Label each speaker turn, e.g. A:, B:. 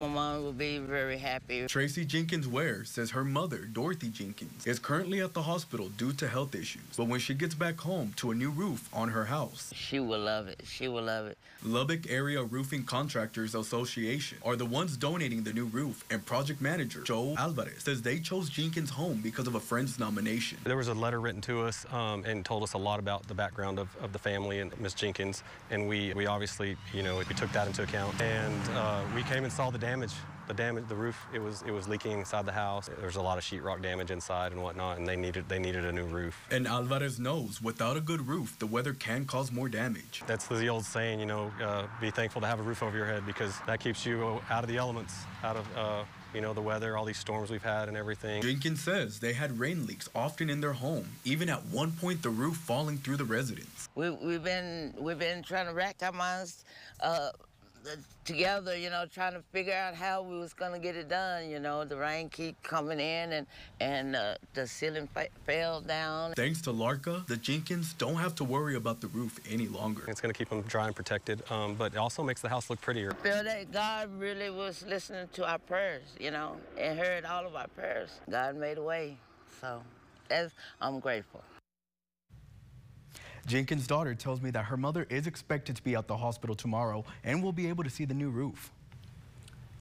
A: My mom will be very happy.
B: Tracy Jenkins Ware says her mother, Dorothy Jenkins, is currently at the hospital due to health issues. But when she gets back home to a new roof on her house,
A: she will love it. She will love it.
B: Lubbock Area Roofing Contractors Association are the ones donating the new roof, and project manager Joe Alvarez says they chose Jenkins' home because of a friend's nomination.
C: There was a letter written to us um, and told us a lot about the background of, of the family and Miss Jenkins, and we, we obviously, you know, we took that into account. And uh, we came and saw the damage the damage, the roof, it was it was leaking inside the house. There was a lot of sheetrock damage inside and whatnot, and they needed they needed a new roof.
B: And Alvarez knows without a good roof, the weather can cause more damage.
C: That's the old saying, you know, uh, be thankful to have a roof over your head because that keeps you out of the elements, out of uh, you know, the weather, all these storms we've had and everything.
B: Jenkins says they had rain leaks often in their home, even at one point the roof falling through the residence.
A: We, have been we've been trying to rack our minds uh, together, you know, trying to figure out how we was going to get it done. You know, the rain keep coming in and, and uh, the ceiling fell down.
B: Thanks to LARCA, the Jenkins don't have to worry about the roof any longer.
C: It's going to keep them dry and protected, um, but it also makes the house look prettier.
A: I feel that God really was listening to our prayers, you know, and heard all of our prayers. God made a way, so that's, I'm grateful.
B: Jenkins' daughter tells me that her mother is expected to be at the hospital tomorrow and will be able to see the new roof.